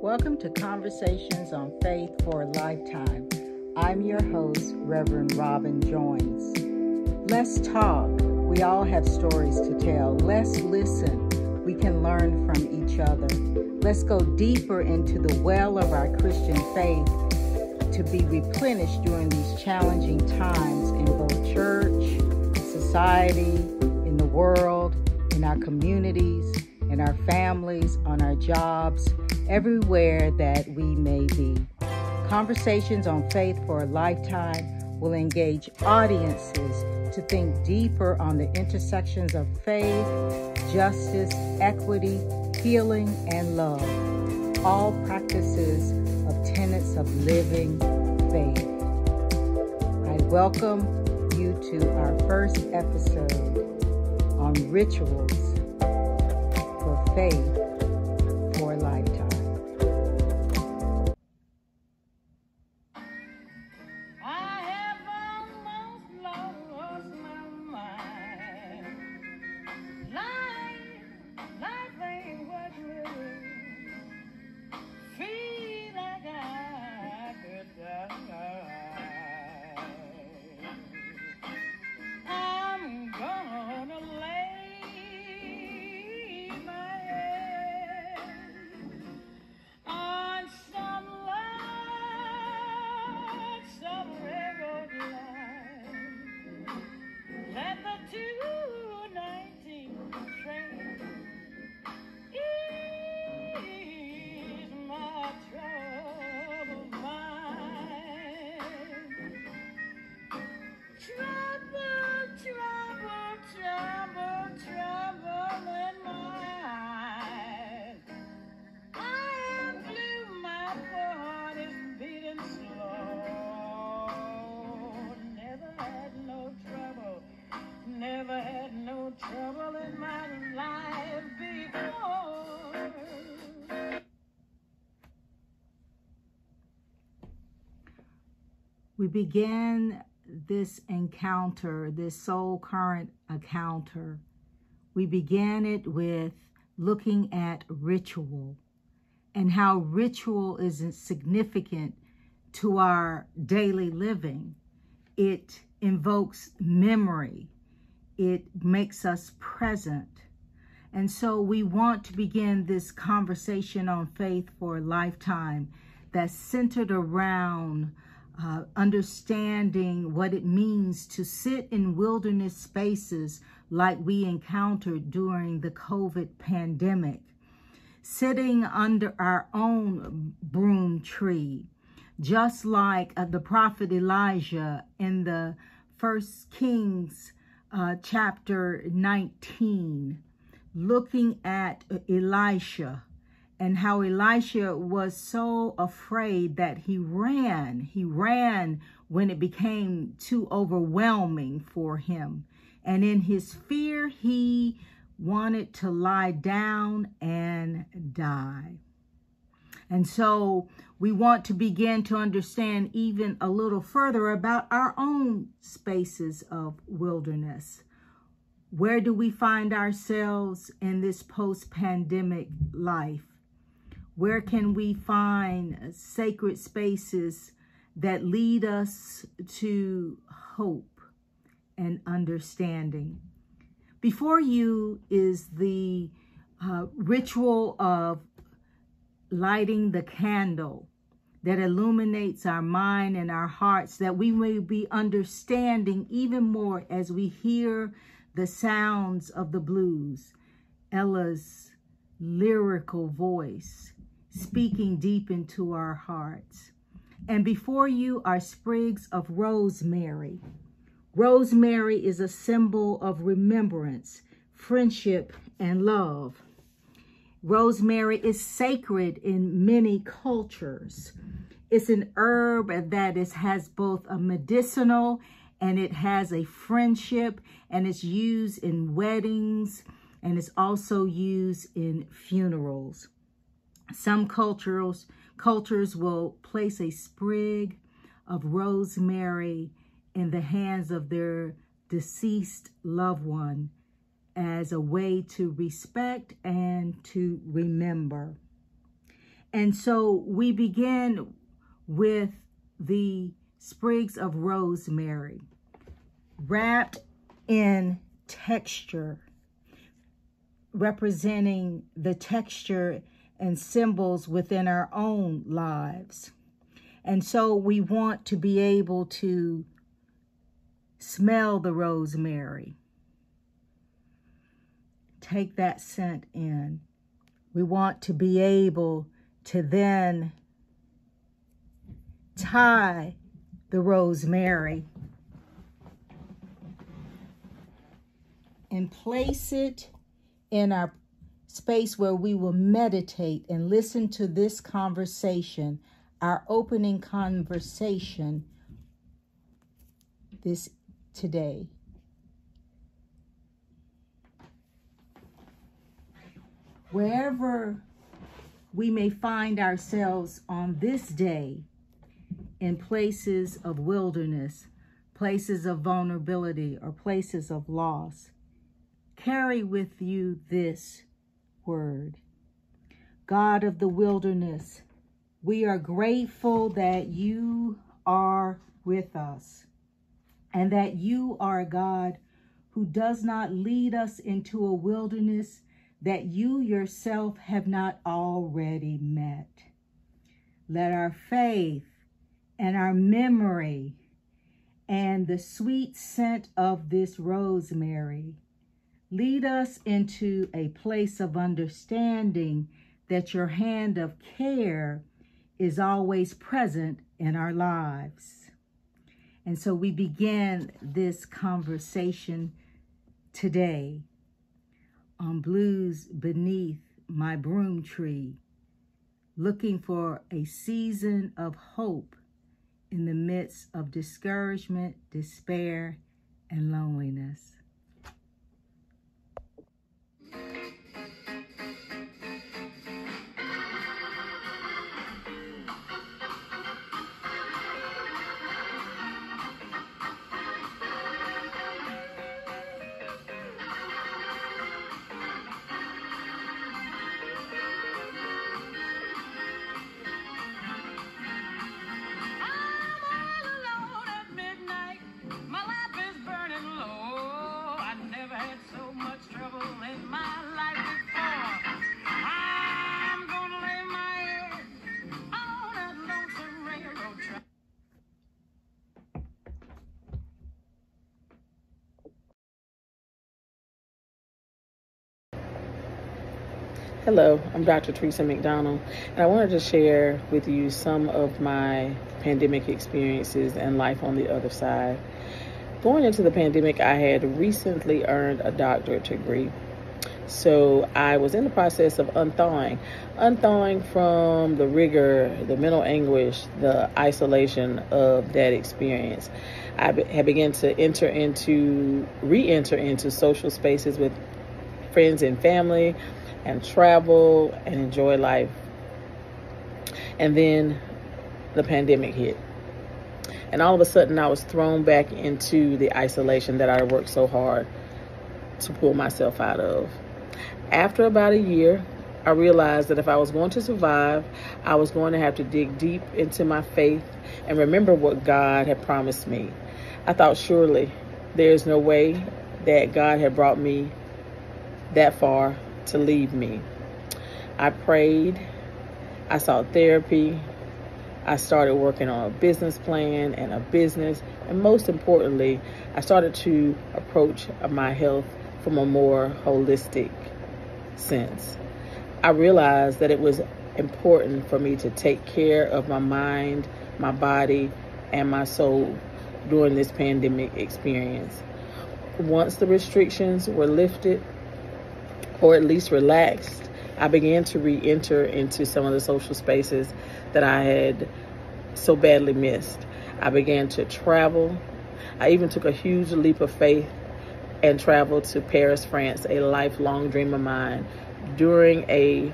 Welcome to Conversations on Faith for a Lifetime. I'm your host, Reverend Robin Joynes. Let's talk. We all have stories to tell. Let's listen. We can learn from each other. Let's go deeper into the well of our Christian faith to be replenished during these challenging times in both church, society, in the world, in our communities, in our families, on our jobs, everywhere that we may be. Conversations on Faith for a Lifetime will engage audiences to think deeper on the intersections of faith, justice, equity, healing, and love, all practices of tenets of living faith. I welcome you to our first episode on rituals for faith We began this encounter, this soul current encounter. We began it with looking at ritual and how ritual is significant to our daily living. It invokes memory, it makes us present. And so we want to begin this conversation on faith for a lifetime that's centered around uh, understanding what it means to sit in wilderness spaces like we encountered during the COVID pandemic, sitting under our own broom tree, just like uh, the prophet Elijah in the First Kings uh, chapter 19, looking at Elisha and how Elisha was so afraid that he ran. He ran when it became too overwhelming for him. And in his fear, he wanted to lie down and die. And so we want to begin to understand even a little further about our own spaces of wilderness. Where do we find ourselves in this post pandemic life? Where can we find sacred spaces that lead us to hope and understanding? Before you is the uh, ritual of lighting the candle that illuminates our mind and our hearts that we may be understanding even more as we hear the sounds of the blues. Ella's lyrical voice speaking deep into our hearts. And before you are sprigs of rosemary. Rosemary is a symbol of remembrance, friendship, and love. Rosemary is sacred in many cultures. It's an herb that is, has both a medicinal and it has a friendship and it's used in weddings and it's also used in funerals. Some cultures, cultures will place a sprig of rosemary in the hands of their deceased loved one as a way to respect and to remember. And so we begin with the sprigs of rosemary wrapped in texture, representing the texture and symbols within our own lives. And so we want to be able to smell the rosemary. Take that scent in. We want to be able to then tie the rosemary and place it in our space where we will meditate and listen to this conversation, our opening conversation this today. Wherever we may find ourselves on this day in places of wilderness, places of vulnerability, or places of loss, carry with you this word. God of the wilderness, we are grateful that you are with us and that you are a God who does not lead us into a wilderness that you yourself have not already met. Let our faith and our memory and the sweet scent of this rosemary lead us into a place of understanding that your hand of care is always present in our lives. And so we begin this conversation today on blues beneath my broom tree, looking for a season of hope in the midst of discouragement, despair, and loneliness. Hello, I'm Dr. Teresa McDonald, and I wanted to share with you some of my pandemic experiences and life on the other side. Going into the pandemic, I had recently earned a doctorate degree. So I was in the process of unthawing, unthawing from the rigor, the mental anguish, the isolation of that experience. I had begun to enter into, re enter into social spaces with friends and family and travel and enjoy life. And then the pandemic hit. And all of a sudden, I was thrown back into the isolation that I worked so hard to pull myself out of. After about a year, I realized that if I was going to survive, I was going to have to dig deep into my faith and remember what God had promised me. I thought, surely there's no way that God had brought me that far to leave me. I prayed, I sought therapy, I started working on a business plan and a business, and most importantly, I started to approach my health from a more holistic sense. I realized that it was important for me to take care of my mind, my body, and my soul during this pandemic experience. Once the restrictions were lifted, or at least relaxed, I began to re enter into some of the social spaces that I had so badly missed. I began to travel. I even took a huge leap of faith and traveled to Paris, France, a lifelong dream of mine during a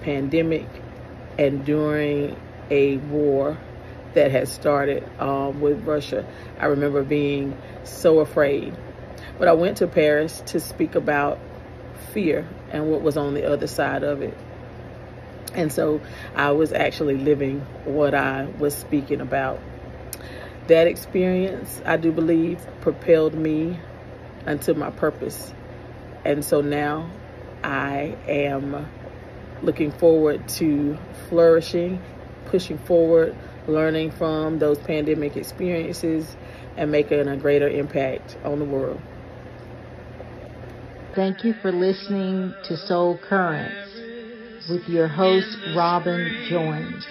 pandemic and during a war that had started um, with Russia. I remember being so afraid. But I went to Paris to speak about fear and what was on the other side of it. And so I was actually living what I was speaking about. That experience, I do believe, propelled me unto my purpose. And so now I am looking forward to flourishing, pushing forward, learning from those pandemic experiences, and making a greater impact on the world. Thank you for listening to Soul Currents with your host, Robin Joynes.